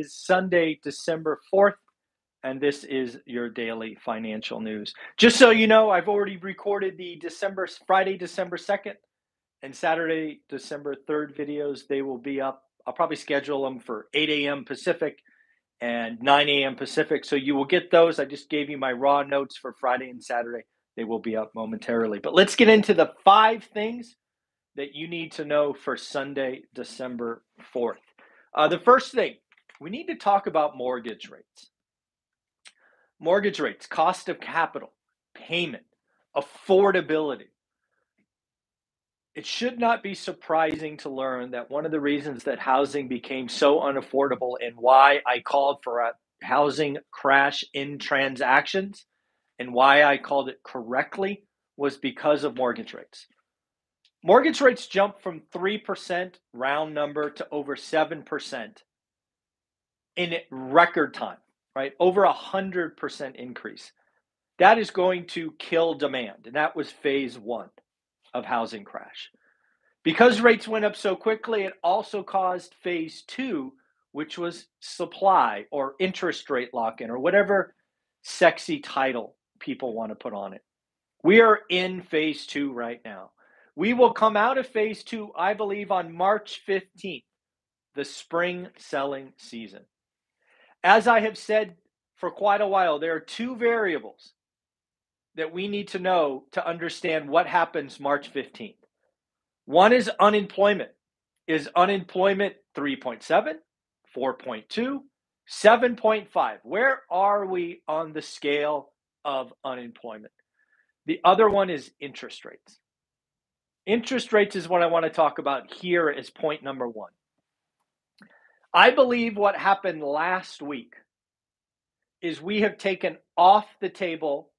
is Sunday, December 4th, and this is your daily financial news. Just so you know, I've already recorded the December Friday, December 2nd, and Saturday, December 3rd videos. They will be up. I'll probably schedule them for 8 a.m. Pacific and 9 a.m. Pacific. So you will get those. I just gave you my raw notes for Friday and Saturday. They will be up momentarily. But let's get into the five things that you need to know for Sunday, December 4th. Uh, the first thing, we need to talk about mortgage rates. Mortgage rates, cost of capital, payment, affordability. It should not be surprising to learn that one of the reasons that housing became so unaffordable and why I called for a housing crash in transactions and why I called it correctly was because of mortgage rates. Mortgage rates jumped from 3% round number to over 7% in record time, right? Over a 100% increase. That is going to kill demand. And that was phase one of housing crash. Because rates went up so quickly, it also caused phase two, which was supply or interest rate lock in or whatever sexy title people want to put on it. We are in phase two right now. We will come out of phase two, I believe, on March 15th, the spring selling season. As I have said for quite a while, there are two variables that we need to know to understand what happens March 15th. One is unemployment. Is unemployment 3.7, 4.2, 7.5? Where are we on the scale of unemployment? The other one is interest rates. Interest rates is what I want to talk about here as point number one. I believe what happened last week is we have taken off the table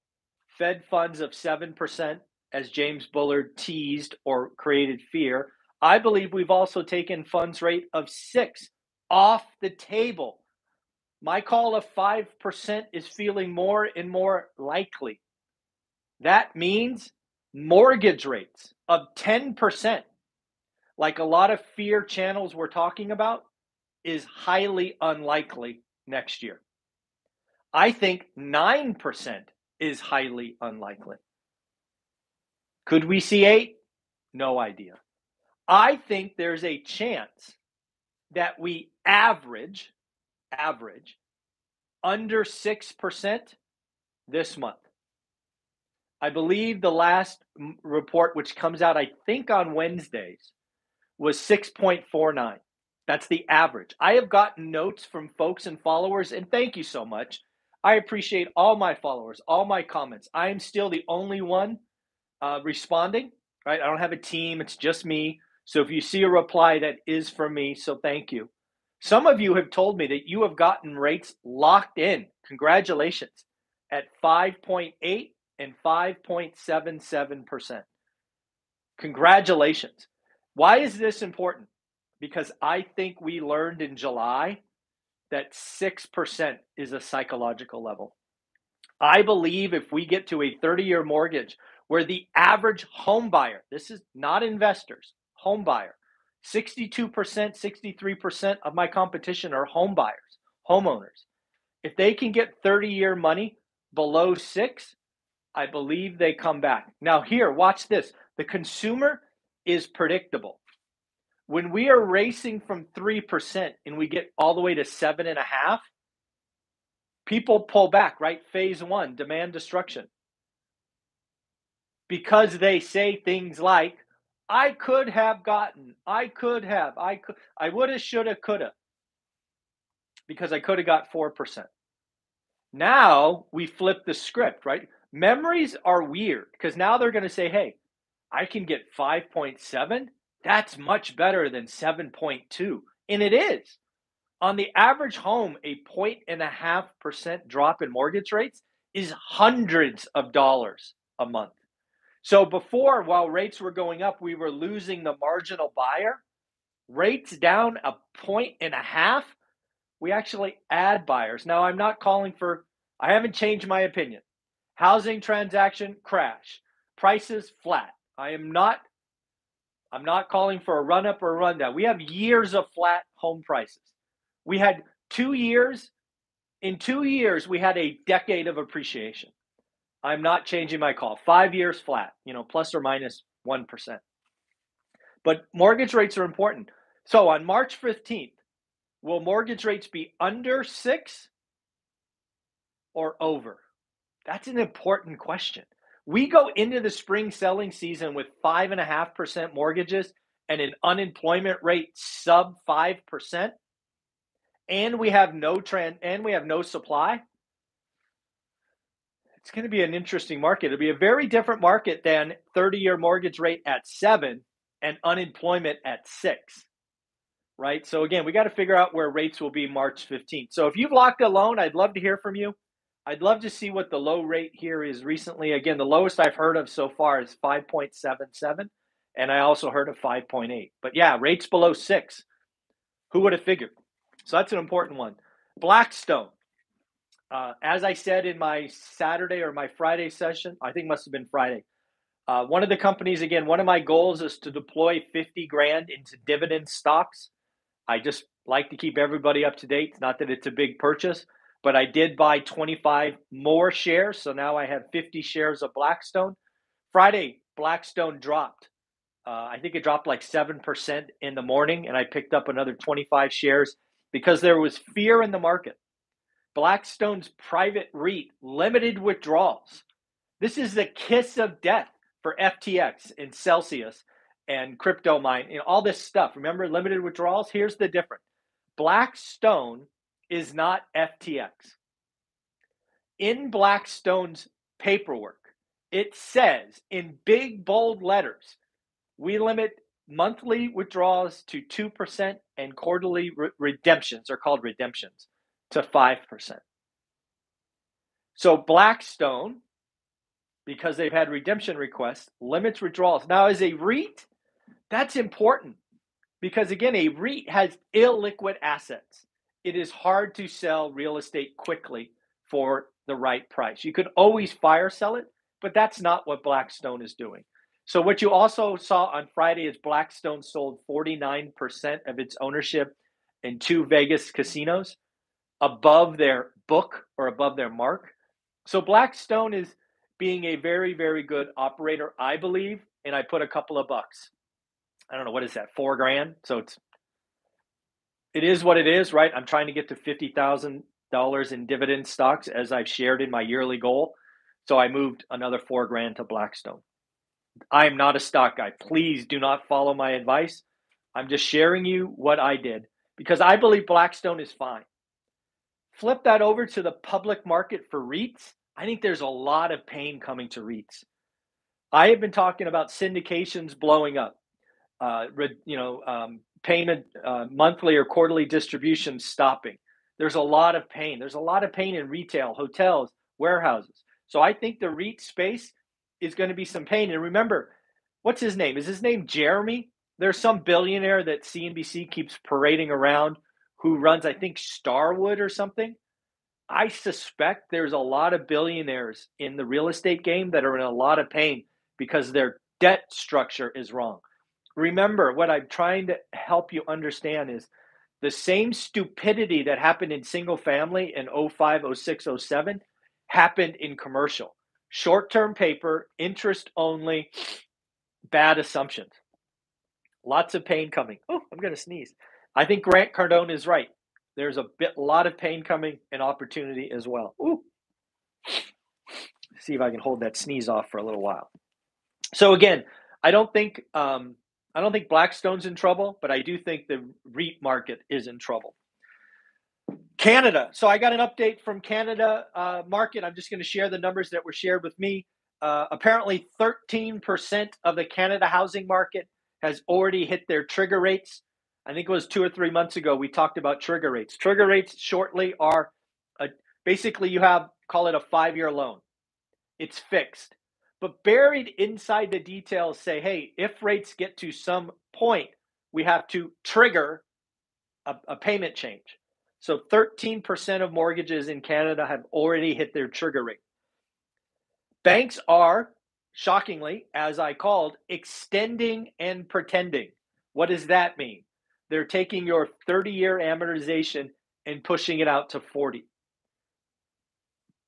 Fed funds of 7%, as James Bullard teased or created fear. I believe we've also taken funds rate of 6 off the table. My call of 5% is feeling more and more likely. That means mortgage rates of 10%, like a lot of fear channels we're talking about, is highly unlikely next year. I think 9% is highly unlikely. Could we see 8? No idea. I think there's a chance that we average average under 6% this month. I believe the last report, which comes out, I think, on Wednesdays, was 6.49. That's the average. I have gotten notes from folks and followers, and thank you so much. I appreciate all my followers, all my comments. I am still the only one uh, responding, right? I don't have a team, it's just me. So if you see a reply, that is from me. So thank you. Some of you have told me that you have gotten rates locked in. Congratulations at 5.8 and 5.77%. Congratulations. Why is this important? Because I think we learned in July that 6% is a psychological level. I believe if we get to a 30 year mortgage where the average home buyer, this is not investors, home buyer, 62%, 63% of my competition are home buyers, homeowners. If they can get 30 year money below six, I believe they come back. Now, here, watch this. The consumer is predictable. When we are racing from 3% and we get all the way to seven and a half, people pull back, right? Phase one, demand destruction. Because they say things like, I could have gotten, I could have, I could, I woulda, shoulda, coulda, because I could have got 4%. Now we flip the script, right? Memories are weird because now they're going to say, hey, I can get 5.7. That's much better than 7.2. And it is. On the average home, a point and a half percent drop in mortgage rates is hundreds of dollars a month. So before, while rates were going up, we were losing the marginal buyer. Rates down a point and a half, we actually add buyers. Now, I'm not calling for, I haven't changed my opinion. Housing transaction crash. Prices flat. I am not I'm not calling for a run up or a run down. We have years of flat home prices. We had two years, in two years, we had a decade of appreciation. I'm not changing my call. Five years flat, you know, plus or minus 1. But mortgage rates are important. So on March 15th, will mortgage rates be under six or over? That's an important question. We go into the spring selling season with 5.5% mortgages and an unemployment rate sub 5%, and we have no trend and we have no supply. It's going to be an interesting market. It'll be a very different market than 30 year mortgage rate at seven and unemployment at six right? So again, we got to figure out where rates will be March 15th. So if you've locked a loan, I'd love to hear from you. I'd love to see what the low rate here is recently. Again, the lowest I've heard of so far is 5.77, and I also heard of 5.8. But yeah, rates below six. Who would have figured? So that's an important one. Blackstone. Uh, as I said in my Saturday or my Friday session, I think must have been Friday. Uh, one of the companies, again, one of my goals is to deploy 50 grand into dividend stocks. I just like to keep everybody up to date. Not that it's a big purchase, but I did buy 25 more shares. So now I have 50 shares of Blackstone. Friday, Blackstone dropped. Uh, I think it dropped like 7% in the morning, and I picked up another 25 shares because there was fear in the market. Blackstone's private REIT limited withdrawals. This is the kiss of death for FTX and Celsius and crypto mine and all this stuff. Remember limited withdrawals? Here's the difference. Blackstone is not FTX. In Blackstone's paperwork, it says in big bold letters, we limit monthly withdrawals to 2% and quarterly re- redemptions are called redemptions to 5%. So Blackstone, because they've had redemption requests, limits withdrawals. Now, as a REIT, that's important because, again, a REIT has illiquid assets it is hard to sell real estate quickly for the right price. You could always fire sell it, but that's not what Blackstone is doing. So, what you also saw on Friday is Blackstone sold 49% of its ownership in two Vegas casinos above their book or above their mark. So, Blackstone is being a very, very good operator, I believe. And I put a couple of bucks. I don't know, what is that, four grand? So, it's it is what it is, right? I'm trying to get to fifty thousand dollars in dividend stocks as I've shared in my yearly goal. So I moved another four grand to Blackstone. I am not a stock guy. Please do not follow my advice. I'm just sharing you what I did because I believe Blackstone is fine. Flip that over to the public market for REITs. I think there's a lot of pain coming to REITs. I have been talking about syndications blowing up, uh, you know, um, payment uh, monthly or quarterly distributions stopping. There's a lot of pain. There's a lot of pain in retail, hotels, warehouses. So I think the REIT space is going to be some pain. And remember, what's his name? Is his name Jeremy? There's some billionaire that CNBC keeps parading around who runs, I think, Starwood or something. I suspect there's a lot of billionaires in the real estate game that are in a lot of pain because their debt structure is wrong remember what I'm trying to help you understand is the same stupidity that happened in single family in 05, 06, 07 happened in commercial. Short term paper, interest only, bad assumptions. Lots of pain coming. Oh, I'm going to sneeze. I think Grant Cardone is right. There's a bit, a lot of pain coming and opportunity as well. Ooh. See if I can hold that sneeze off for a little while. So again, I don't think um, I don't think Blackstone's in trouble, but I do think the REIT market is in trouble. Canada. So I got an update from Canada uh, market. I'm just going to share the numbers that were shared with me. Uh, apparently, 13% of the Canada housing market has already hit their trigger rates. I think it was two or three months ago we talked about trigger rates. Trigger rates shortly are a, basically you have call it a five year loan. It's fixed. But buried inside the details say, hey, if rates get to some point, we have to trigger a, a payment change. So 13% of mortgages in Canada have already hit their trigger rate. Banks are, shockingly, as I called, extending and pretending. What does that mean? They're taking your 30 year amortization and pushing it out to 40.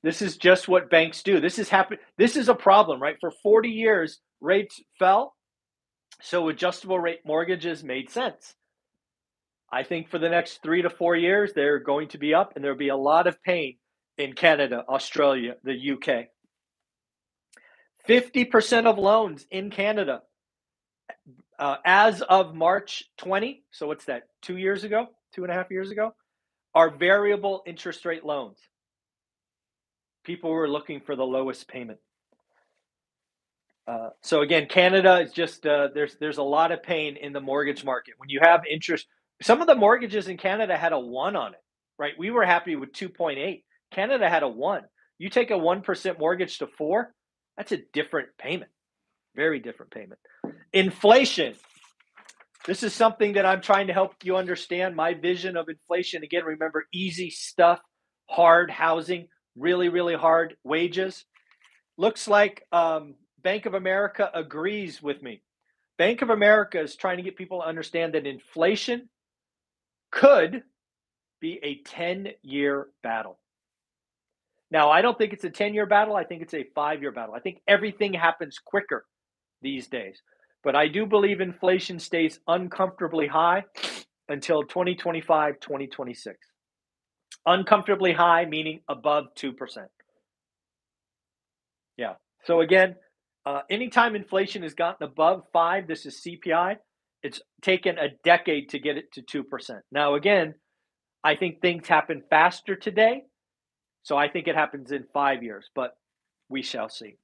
This is just what banks do. This is happen this is a problem, right? For 40 years rates fell, so adjustable rate mortgages made sense. I think for the next 3 to 4 years they're going to be up and there'll be a lot of pain in Canada, Australia, the UK. 50% of loans in Canada uh, as of March 20, so what's that, two years ago, two and a half years ago, are variable interest rate loans. People were looking for the lowest payment. Uh, so again, Canada is just uh, there's there's a lot of pain in the mortgage market when you have interest. Some of the mortgages in Canada had a one on it, right? We were happy with 2.8. Canada had a one. You take a one percent mortgage to four, that's a different payment, very different payment. Inflation. This is something that I'm trying to help you understand. My vision of inflation. Again, remember easy stuff, hard housing, really, really hard wages. Looks like um, Bank of America agrees with me. Bank of America is trying to get people to understand that inflation could be a 10 year battle. Now, I don't think it's a 10 year battle. I think it's a five year battle. I think everything happens quicker these days. But I do believe inflation stays uncomfortably high until 2025, 2026. Uncomfortably high, meaning above 2%. Yeah. So again, uh, anytime inflation has gotten above five, this is CPI, it's taken a decade to get it to 2%. Now, again, I think things happen faster today. So I think it happens in five years, but we shall see.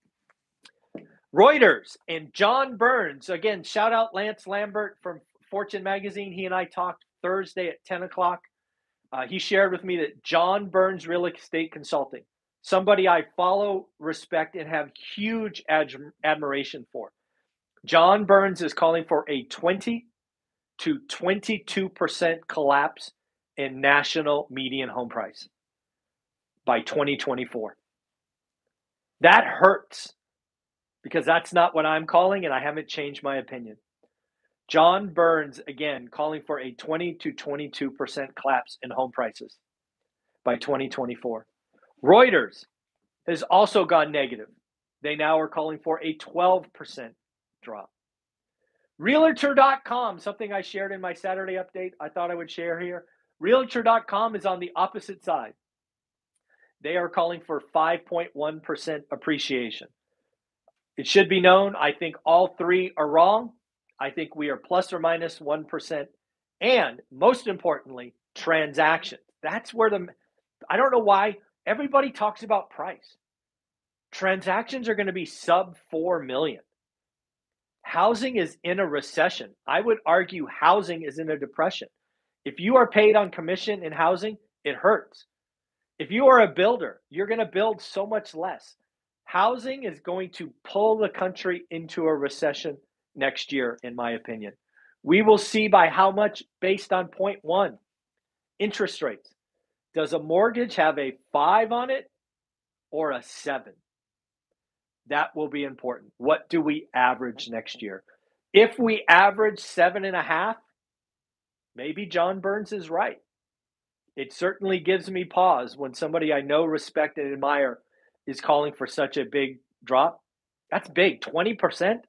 Reuters and John Burns. Again, shout out Lance Lambert from Fortune Magazine. He and I talked Thursday at 10 o'clock. Uh, he shared with me that John Burns Real Estate Consulting, somebody I follow, respect, and have huge ad- admiration for. John Burns is calling for a 20 to 22% collapse in national median home price by 2024. That hurts because that's not what I'm calling, and I haven't changed my opinion. John Burns, again, calling for a 20 to 22% collapse in home prices by 2024. Reuters has also gone negative. They now are calling for a 12% drop. Realtor.com, something I shared in my Saturday update, I thought I would share here. Realtor.com is on the opposite side. They are calling for 5.1% appreciation. It should be known, I think all three are wrong. I think we are plus or minus 1. And most importantly, transactions. That's where the, I don't know why everybody talks about price. Transactions are going to be sub 4 million. Housing is in a recession. I would argue housing is in a depression. If you are paid on commission in housing, it hurts. If you are a builder, you're going to build so much less housing is going to pull the country into a recession next year, in my opinion. We will see by how much based on point one interest rates. Does a mortgage have a five on it or a seven? That will be important. What do we average next year? If we average seven and a half, maybe John Burns is right. It certainly gives me pause when somebody I know, respect, and admire is calling for such a big drop. That's big, 20%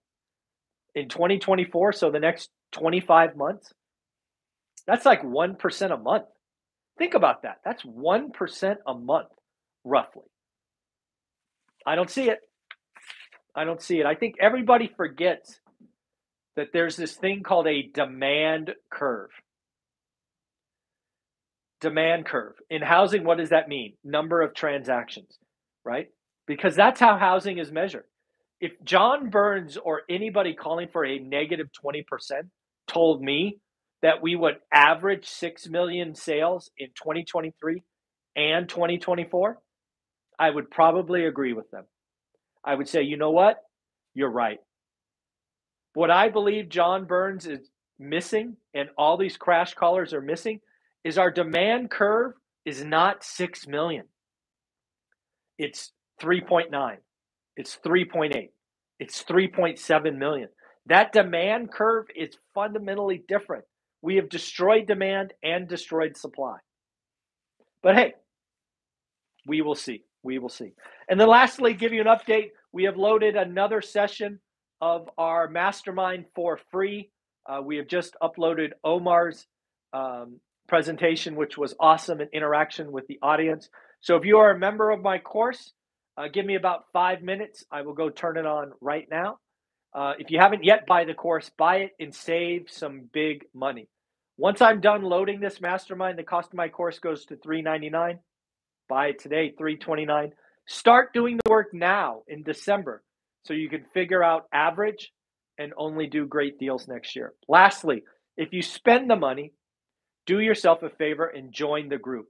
in 2024. So the next 25 months, that's like 1% a month. Think about that. That's 1% a month, roughly. I don't see it. I don't see it. I think everybody forgets that there's this thing called a demand curve. Demand curve. In housing, what does that mean? Number of transactions right? Because that's how housing is measured. If John Burns or anybody calling for a negative 20% told me that we would average 6 million sales in 2023 and 2024, I would probably agree with them. I would say, you know what? You're right. What I believe John Burns is missing and all these crash callers are missing is our demand curve is not 6 million it's 3.9, it's 3.8, it's 3.7 million. That demand curve is fundamentally different. We have destroyed demand and destroyed supply. But hey, we will see. We will see. And then lastly, give you an update. We have loaded another session of our mastermind for free. Uh, we have just uploaded Omar's um, presentation, which was awesome in interaction with the audience. So if you are a member of my course, uh, give me about five minutes. I will go turn it on right now. Uh, if you haven't yet buy the course, buy it and save some big money. Once I'm done loading this mastermind, the cost of my course goes to 399. Buy it today, 329. Start doing the work now in December so you can figure out average and only do great deals next year. Lastly, if you spend the money, do yourself a favor and join the group.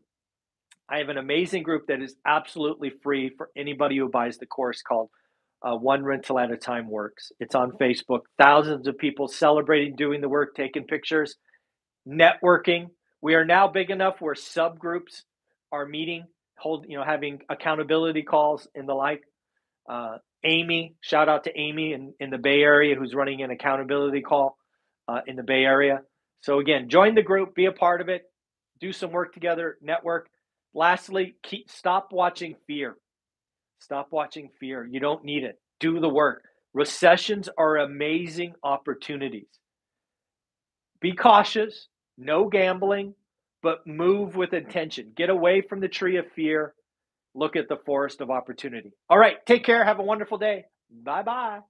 I have an amazing group that is absolutely free for anybody who buys the course called uh, One Rental at a Time Works. It's on Facebook. Thousands of people celebrating doing the work, taking pictures, networking. We are now big enough where subgroups are meeting, hold, you know, having accountability calls and the like. Uh, Amy, shout out to Amy in, in the Bay Area who's running an accountability call uh, in the Bay Area. So again, join the group, be a part of it, do some work together, network. Lastly, keep stop watching fear. Stop watching fear. You don't need it. Do the work. Recessions are amazing opportunities. Be cautious, no gambling, but move with intention. Get away from the tree of fear. Look at the forest of opportunity. All right, take care. Have a wonderful day. Bye bye.